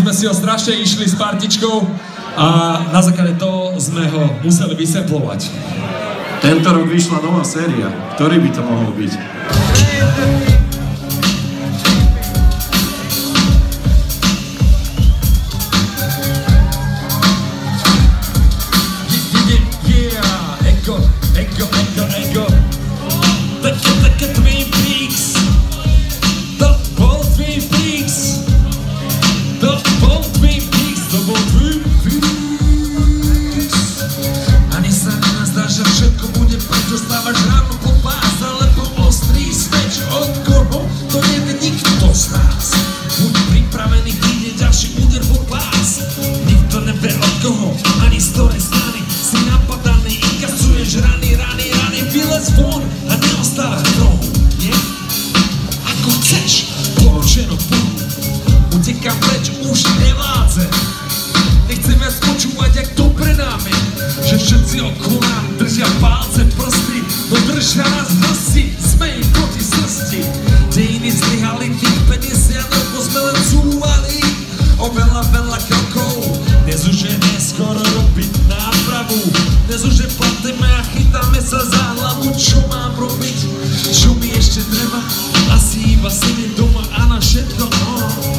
sme si ho strašne išli s partičkou a na základe toho sme ho museli vysemplovať. Tento rok vyšla nová séria. Ktorý by to mohol byť? Utekám preč, už nevládze. Nechcem viac počúvať, jak dobre nám je, že všetci okolo držia palce, prsty, no držia nás hrsti, sme im proti srsti. Dejiny zlyhali tých 50 rokov, sme len cúvali o veľa, krokov. Dnes už je neskoro robiť nápravu, dnes už je platíme a chytáme sa za hlavu, čo mám robiť, čo mi ešte treba, asi iba sedieť doma a na všetko, no.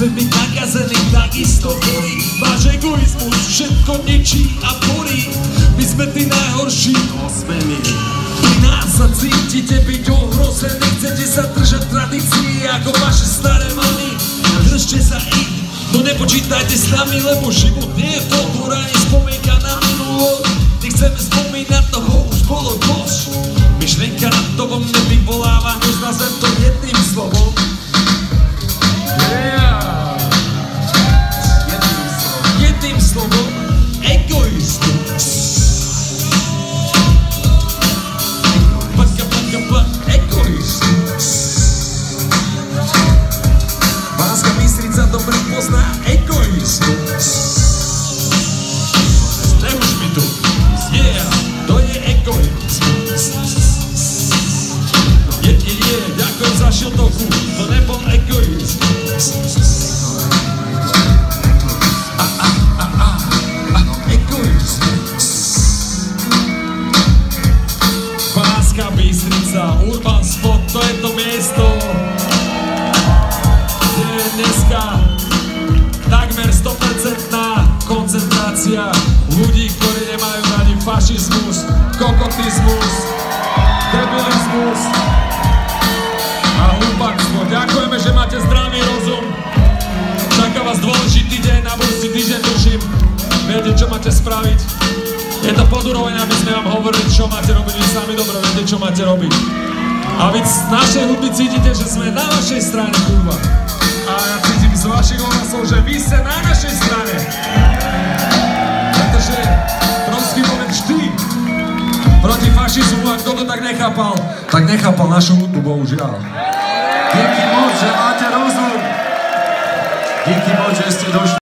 Nechcem byť nakazený, takisto bolí Váš egoizmus všetko ničí a borí My sme tí najhorší. To sme my. Pri nás sa cítite byť ohrození Chcete sa držať tradícií ako vaše staré mami. Držte sa ich, no nepočítajte s nami Lebo život nie je folklór ani spomienka na minulosť. Nechceme spomínať toho, už bolo dosť Bystrica, Urban Spot, to je to miesto, kde je dneska takmer 100% koncentrácia ľudí, ktorí nemajú radi fašizmus, kokotizmus, debilizmus a hlupáctvo. Ďakujeme, že máte zdravý rozum. Čaká vás dôležitý deň, na budúci týždeň tuším. Viete, čo máte spraviť. Je to pod úroveň, aby sme vám hovorili, čo máte robiť. Vy sami dobre viete, čo máte robiť. A vy z našej hudby cítite, že sme na vašej strane, kurva. A ja cítim z vašich hlasov, že vy ste na našej strane. Pretože Tronsky bol vždy proti fašizmu a kto to tak nechápal, tak nechápal našu hudbu, bohužiaľ. Díky moc, že máte rozum. Díky moc, že ste došli.